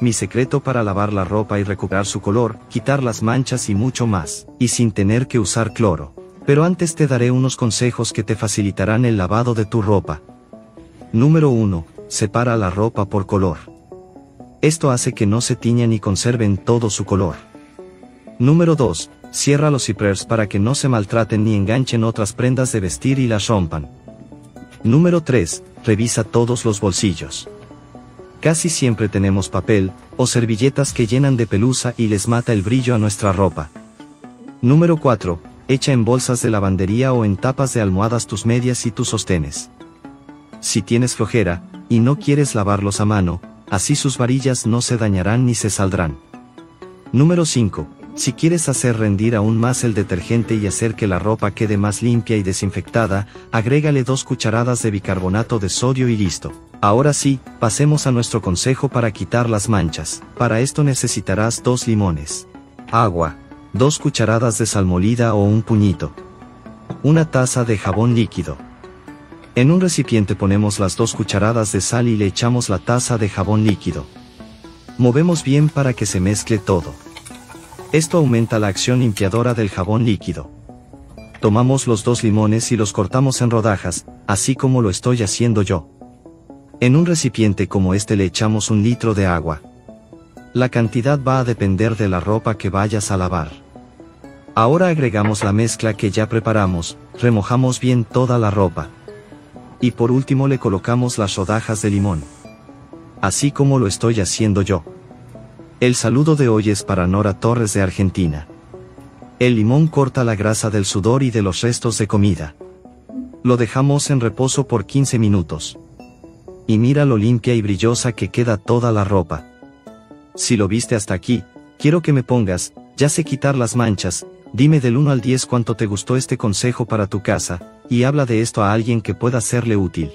mi secreto para lavar la ropa y recuperar su color, quitar las manchas y mucho más, y sin tener que usar cloro. Pero antes te daré unos consejos que te facilitarán el lavado de tu ropa. Número 1. Separa la ropa por color. Esto hace que no se tiña ni conserven todo su color. Número 2. Cierra los zippers para que no se maltraten ni enganchen otras prendas de vestir y las rompan. Número 3. Revisa todos los bolsillos. Casi siempre tenemos papel, o servilletas que llenan de pelusa y les mata el brillo a nuestra ropa. Número 4. Echa en bolsas de lavandería o en tapas de almohadas tus medias y tus sostenes. Si tienes flojera, y no quieres lavarlos a mano, así sus varillas no se dañarán ni se saldrán. Número 5. Si quieres hacer rendir aún más el detergente y hacer que la ropa quede más limpia y desinfectada, agrégale dos cucharadas de bicarbonato de sodio y listo. Ahora sí, pasemos a nuestro consejo para quitar las manchas. Para esto necesitarás dos limones, agua, dos cucharadas de sal molida o un puñito, una taza de jabón líquido. En un recipiente ponemos las dos cucharadas de sal y le echamos la taza de jabón líquido. Movemos bien para que se mezcle todo. Esto aumenta la acción limpiadora del jabón líquido. Tomamos los dos limones y los cortamos en rodajas, así como lo estoy haciendo yo. En un recipiente como este le echamos un litro de agua. La cantidad va a depender de la ropa que vayas a lavar. Ahora agregamos la mezcla que ya preparamos, remojamos bien toda la ropa. Y por último le colocamos las rodajas de limón. Así como lo estoy haciendo yo. El saludo de hoy es para Nora Torres de Argentina. El limón corta la grasa del sudor y de los restos de comida. Lo dejamos en reposo por 15 minutos. Y mira lo limpia y brillosa que queda toda la ropa. Si lo viste hasta aquí, quiero que me pongas, ya sé quitar las manchas, Dime del 1 al 10 cuánto te gustó este consejo para tu casa, y habla de esto a alguien que pueda serle útil.